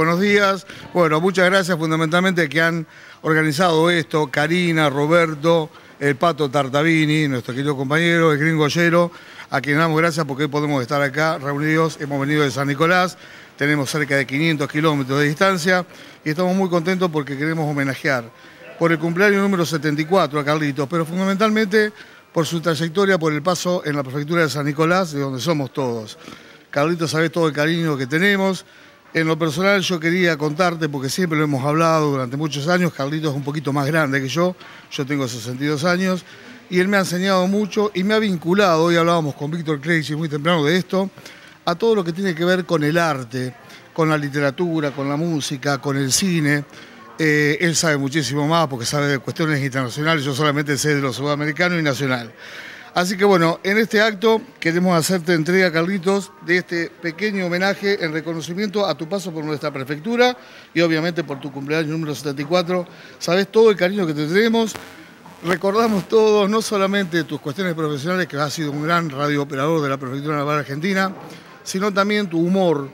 Buenos días. Bueno, muchas gracias fundamentalmente que han organizado esto, Karina, Roberto, el Pato Tartavini, nuestro querido compañero, el gringo a quien damos gracias porque hoy podemos estar acá reunidos. Hemos venido de San Nicolás, tenemos cerca de 500 kilómetros de distancia y estamos muy contentos porque queremos homenajear por el cumpleaños número 74 a Carlitos, pero fundamentalmente por su trayectoria, por el paso en la prefectura de San Nicolás, de donde somos todos. Carlitos sabe todo el cariño que tenemos. En lo personal yo quería contarte, porque siempre lo hemos hablado durante muchos años, Carlitos es un poquito más grande que yo, yo tengo 62 años, y él me ha enseñado mucho y me ha vinculado, hoy hablábamos con Víctor Crazy muy temprano de esto, a todo lo que tiene que ver con el arte, con la literatura, con la música, con el cine. Eh, él sabe muchísimo más porque sabe de cuestiones internacionales, yo solamente sé de lo sudamericano y nacional. Así que bueno, en este acto queremos hacerte entrega, Carlitos, de este pequeño homenaje en reconocimiento a tu paso por nuestra prefectura y obviamente por tu cumpleaños número 74. Sabes todo el cariño que te tenemos. Recordamos todos, no solamente tus cuestiones profesionales, que has sido un gran radiooperador de la Prefectura Naval Argentina, sino también tu humor.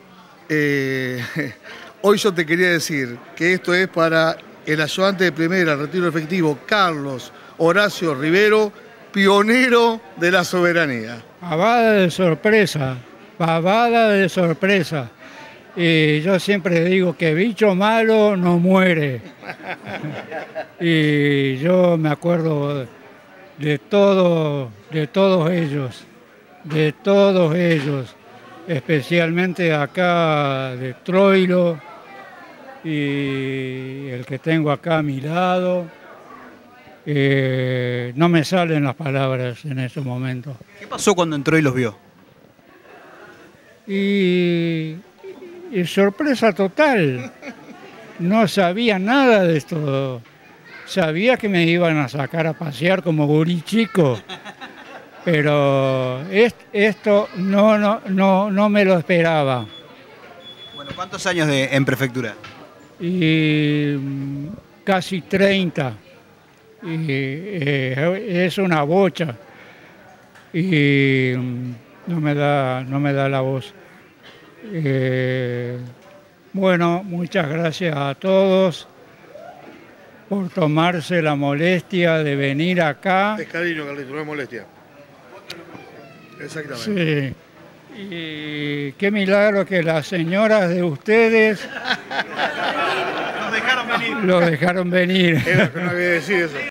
Eh, hoy yo te quería decir que esto es para el ayudante de primera, retiro efectivo, Carlos Horacio Rivero, pionero de la soberanía. Pavada de sorpresa, pavada de sorpresa. Y yo siempre digo que bicho malo no muere. y yo me acuerdo de todo, de todos ellos, de todos ellos, especialmente acá de Troilo y el que tengo acá a mi lado eh, no me salen las palabras en ese momento. ¿Qué pasó cuando entró y los vio? Y, y sorpresa total. No sabía nada de esto. Sabía que me iban a sacar a pasear como gurí chico, pero esto no, no, no, no me lo esperaba. Bueno, ¿cuántos años de, en prefectura? Y mm, casi 30 y eh, es una bocha y mm, no me da, no me da la voz. Eh, bueno, muchas gracias a todos por tomarse la molestia de venir acá. Es cariño, Carlito, no es molestia. Exactamente. Sí. Y qué milagro que las señoras de ustedes Nos dejaron venir. lo dejaron venir. Era que no había decir eso.